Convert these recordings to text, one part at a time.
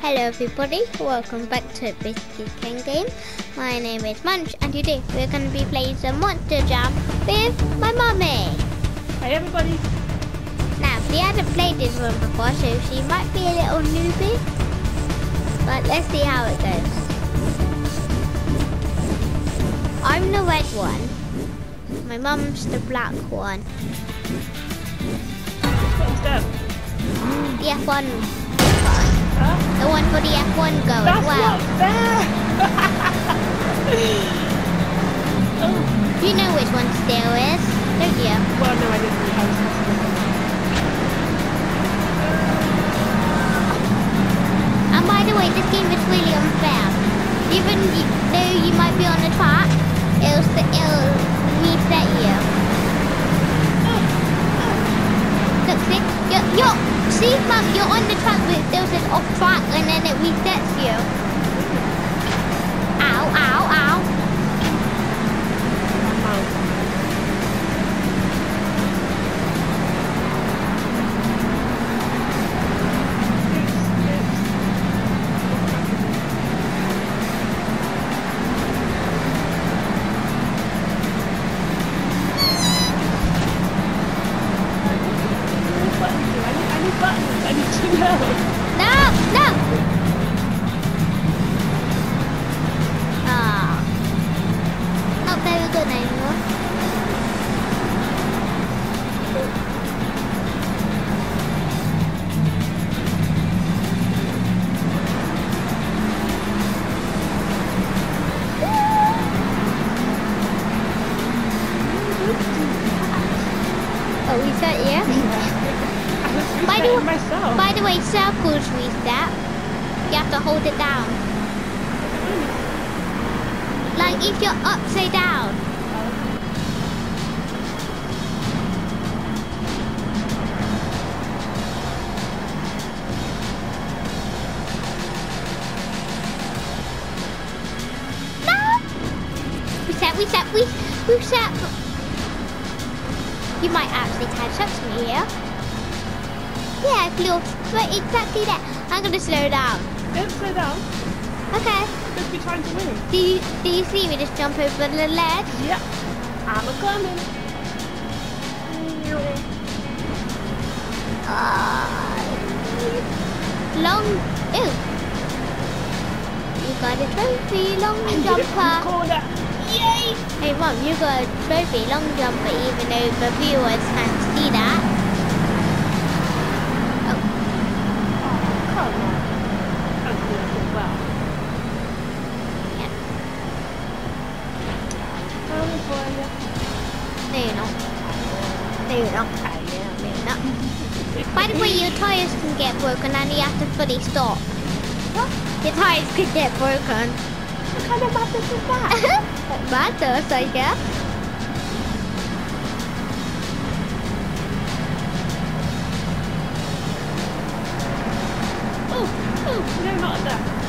Hello everybody, welcome back to Biscuit King Game. My name is Munch and today we're going to be playing some Monster Jam with my mummy. Hey everybody. Now, she hasn't played this one before so she might be a little newbie. But let's see how it goes. I'm the red one. My mum's the black one. What's that? The F1 Huh? The one for the F1 go as well. not fair! oh, You know which one still is, don't you? well, no, I didn't really And by the way, this game is really unfair. Even though you might be on the track, it'll, it'll see, Mum, you're on the track, but it says off track, and then it resets you. Ow, ow, I need to know. No, no. Ah. Not very good anymore. Oh, reset, yeah? By the way- myself. By the way, circles reset. You have to hold it down. Like if you're upside down. Reset, reset, we reset. You might actually catch up to me here. Yeah, Blue, but exactly that. I'm gonna slow down. Don't slow down. Okay. Just be trying to win. Do you, do you see me just jump over the ledge? Yep. I'm a coming. Uh, long. Ew. You got a trophy, long jumper. Corner. Yay! Hey mom, you got a trophy, long jumper, even though the viewers can't see that. No, you're not. I am. No. By the way, your tires can get broken and you have to fully stop. What? Your tires could get broken. What kind of madness is that? Matters, I guess. Oh, oh, no, not that.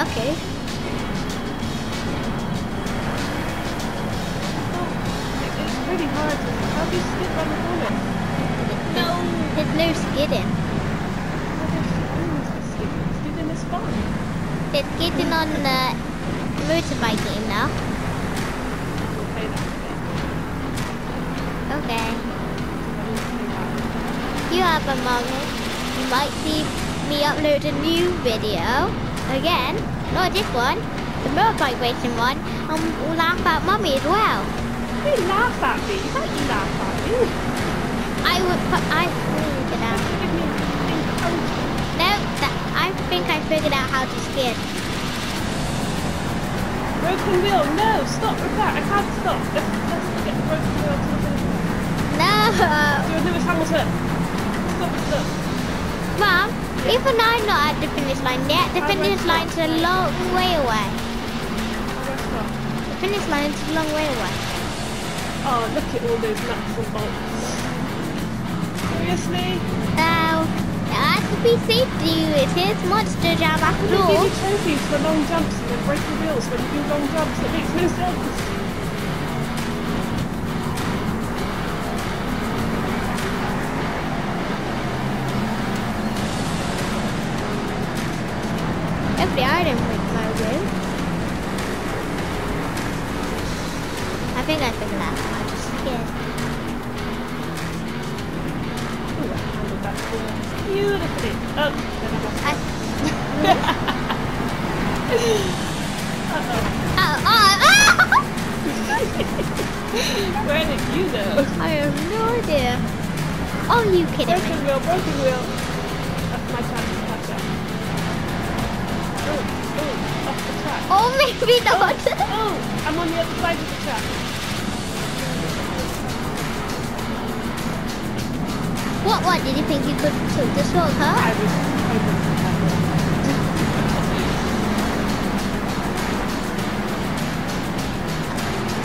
Okay. It's really hard. to- How do you skip on the corner? No. There's no skidding. How do you skip? Skip, skipping is fun. Skidding on the motorbike game now. We'll play that today. Okay. We'll play that. You have a moment. You might see me upload a new video. Again. Not this one. The motorbike racing one. Um, and we'll laugh at mummy as well. You laugh at me. Don't you laugh at me? I would put I figured out. No, that I think I figured out how to skid. Broken wheel. No, stop with that. I can't stop. Let's, let's get the broken wheel to the finish. No. Do a Lewis Hamilton. Stop, stop. Mom, even I'm not at the finish line yet. The How do I finish line's a long way away. How do I stop? The finish line's a long way away. Oh, look at all those nuts and bolts. Seriously? No, Yeah, to be safe, you it is Monster Jam after They give all. you trophies for long jumps and then break the wheels when you do long jumps. That makes no sense. Think I figured that out. I'm just scared. Ooh, I handled that wheel beautifully. Oh, I Uh-oh. oh, oh, oh! Where did you go? I have no idea. Oh, you kidding Broken me? wheel, broken wheel. That's my chance to catch up. Oh, oh, off the track. Oh, maybe not. Oh, oh I'm on the other side of the track. What one did you think you could tilt the stroke, I huh? was hoping to have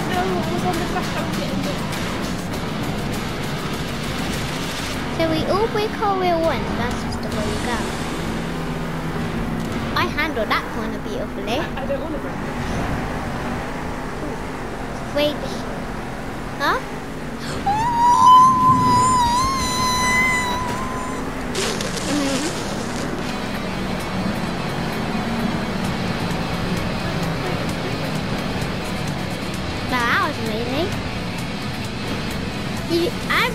No, it was on the track I was getting it. So we all break our wheel once. That's just the way you go. I handled that corner beautifully. I, I don't want to break it. Wait. Huh? Oh!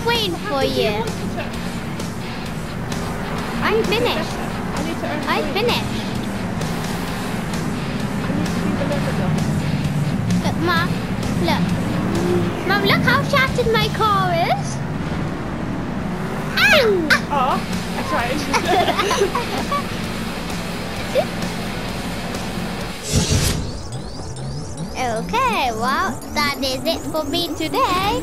I'm waiting for you. I'm finished. I need to earn I points. finished. I need to be the level. Look, Mom. Look. Mom, look how shattered my car is. Ow! Oh, I tried. Okay, well, is it for me today.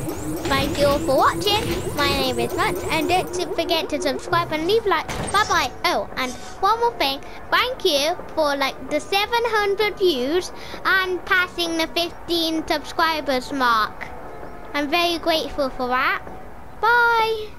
Thank you all for watching. My name is Matt, and don't forget to subscribe and leave like. Bye bye. Oh, and one more thing. Thank you for like the 700 views and passing the 15 subscribers mark. I'm very grateful for that. Bye.